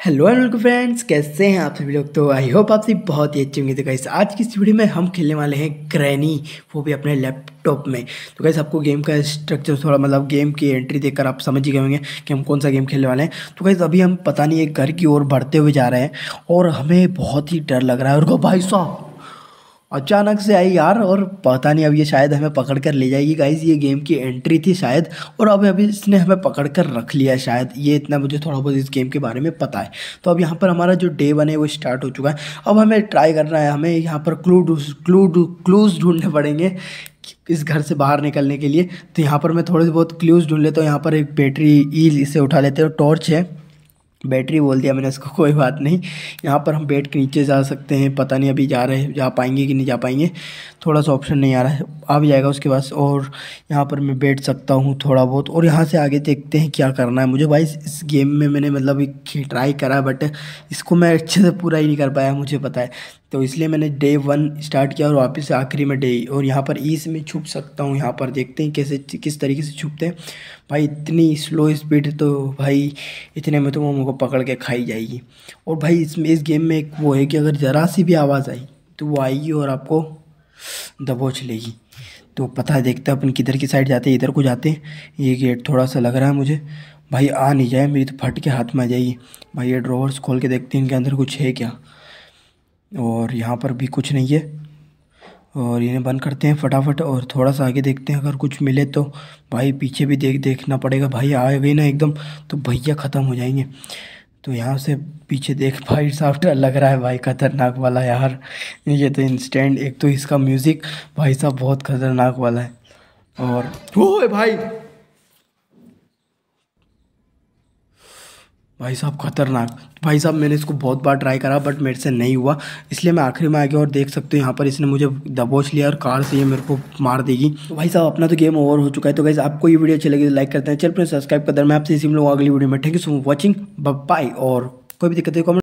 Hello hello friends कैसे हैं आप सभी लोग? तो आई होप आप सभी बहुत ही अच्छे होंगे। तो कैसे आज की इस वीडियो में हम खेलने वाले हैं ग्रैनी वो भी अपने लैपटॉप में। तो कैसे आपको गेम का स्ट्रक्चर थोड़ा मतलब गेम की एंट्री देखकर आप समझ ही गए होंगे कि हम कौन सा गेम खेलने वाले हैं। तो कैसे अभी हम पता नहीं है घर की ओर बढ़ते हुए जा रहे हैं और हमें बहुत ही डर लग रहा है। और भाई साहब अचानक से आई यार, और पता नहीं अब ये शायद हमें पकड़ कर ले जाएगी। गाइज़ ये गेम की एंट्री थी शायद, और अब अभी इसने हमें पकड़ कर रख लिया है शायद। ये इतना मुझे थोड़ा बहुत इस गेम के बारे में पता है। तो अब यहाँ पर हमारा जो डे वन है, वो स्टार्ट हो चुका है। अब हमें ट्राई करना है, हमें यहाँ पर क्लू क्लू क्लूज ढूँढने पड़ेंगे इस घर से बाहर निकलने के लिए। तो यहाँ पर मैं थोड़े बहुत क्लूज ढूंढ लेता हूँ। यहाँ पर एक बैटरी ईज इसे उठा लेते हैं टॉर्च है। बैटरी बोल दिया मैंने इसको कोई बात नहीं। यहाँ पर हम बेड के नीचे जा सकते हैं, पता नहीं अभी जा रहे हैं, जा पाएँगे कि नहीं जा पाएँगे। थोड़ा सा ऑप्शन नहीं आ रहा है, आ भी जाएगा उसके पास। और यहाँ पर मैं बैठ सकता हूँ थोड़ा बहुत। और यहाँ से आगे देखते हैं क्या करना है मुझे। भाई, इस गेम में मैंने मतलब ट्राई करा बट इसको मैं अच्छे से पूरा ही नहीं कर पाया, मुझे पता है। तो इसलिए मैंने डे वन स्टार्ट किया और वापस से आखिरी में डे और यहाँ पर ईस में छुप सकता हूँ। यहाँ पर देखते हैं कैसे, किस तरीके से छुपते हैं। भाई, इतनी स्लो स्पीड तो भाई, इतने में तो वो मुझको पकड़ के खाई जाएगी। और भाई इसमें इस गेम में एक वो है कि अगर ज़रा सी भी आवाज़ आई तो वो आएगी और आपको दबोच लेगी। तो पता है, देखते अपन किधर की साइड जाते इधर को जाते ये गेट थोड़ा सा लग रहा है मुझे। भाई, आ नहीं जाए, मेरी तो फट के हाथ में आ जाएगी। भाई, ये ड्रॉवर्स खोल के देखते हैं इनके अंदर कुछ है क्या? और यहाँ पर भी कुछ नहीं है। और इन्हें बंद करते हैं फटाफट और थोड़ा सा आगे देखते हैं। अगर कुछ मिले तो भाई पीछे भी देख, देखना पड़ेगा। भाई आए गई ना एकदम तो भैया ख़त्म हो जाएँगे। तो यहाँ से पीछे देख, भाई साहब लग रहा है। भाई खतरनाक वाला यार। ये तो इंस्टेंट एक तो इसका म्यूज़िक भाई साहब बहुत खतरनाक वाला है। और ओ भाई! भाई साहब खतरनाक। भाई साहब, मैंने इसको बहुत बार ट्राई करा बट मेरे से नहीं हुआ। इसलिए मैं आखिरी में आ गया और देख सकते हो। यहाँ पर इसने मुझे दबोच लिया और कार से ये मेरे को मार देगी। तो भाई साहब, अपना तो गेम ओवर हो चुका है। तो गाइज़ आपको ये वीडियो अच्छी लगी तो लाइक करते हैं। चल पर सब्सक्राइब कर मैं आपसे इसी में लोग अगली वीडियो में। Thank you so much watching bye और कोई भी दिक्कत है कॉमेंट